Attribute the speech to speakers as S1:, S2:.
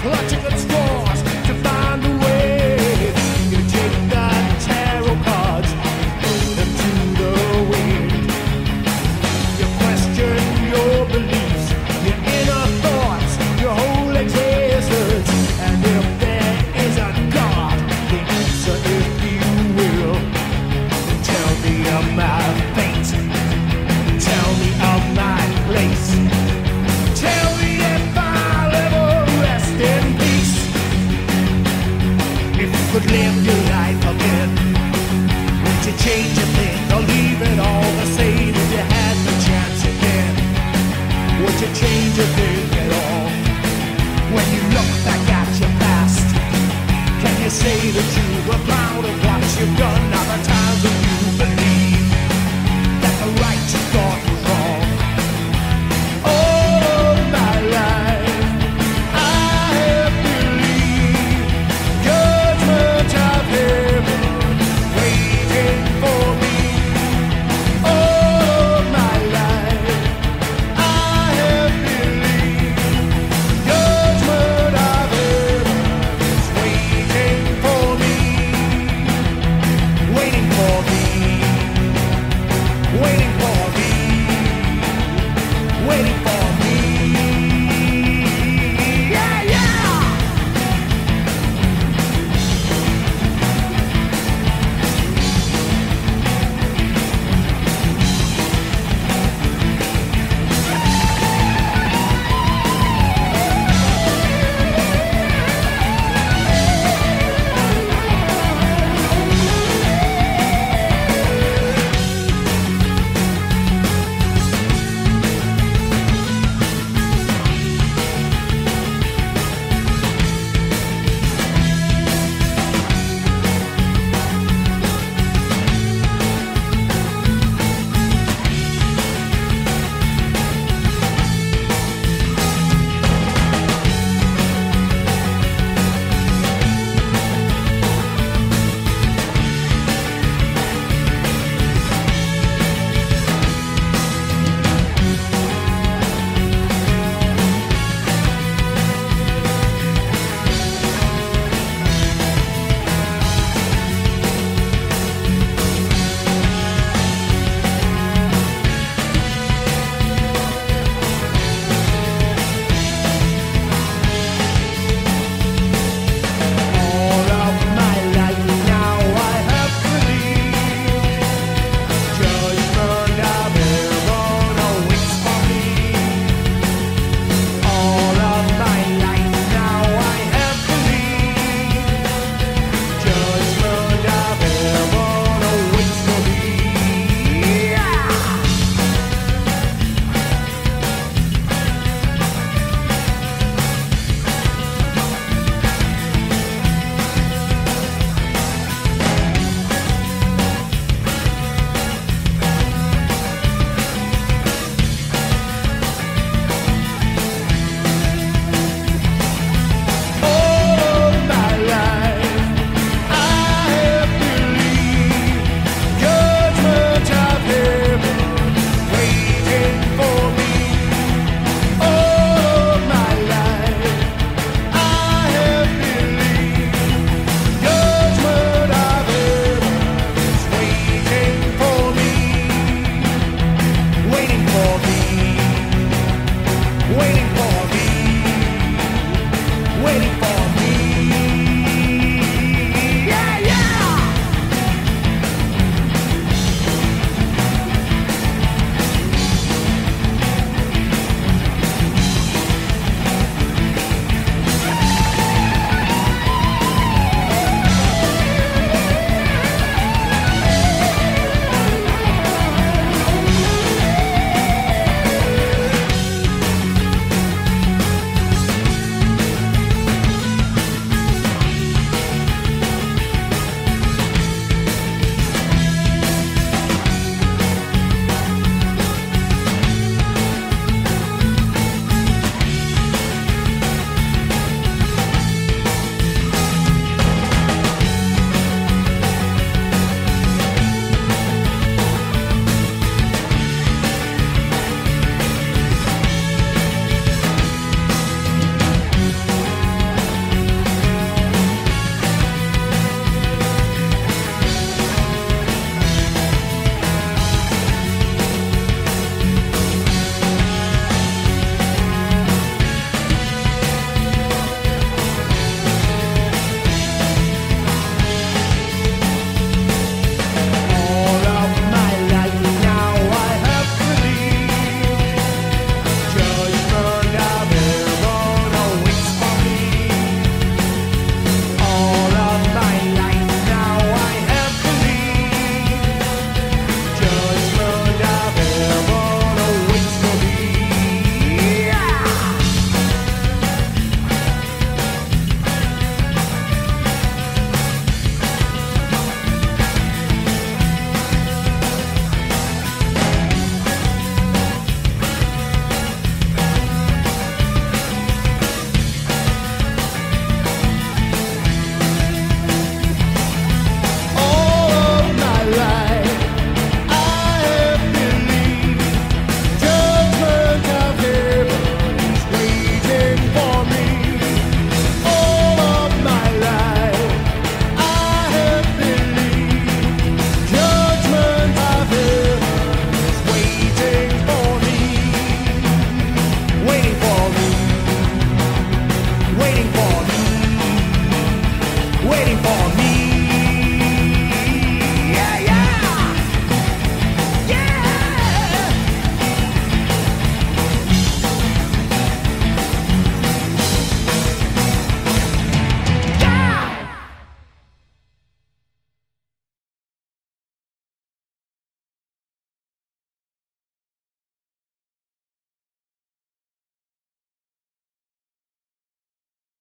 S1: clutching You change a thing waiting for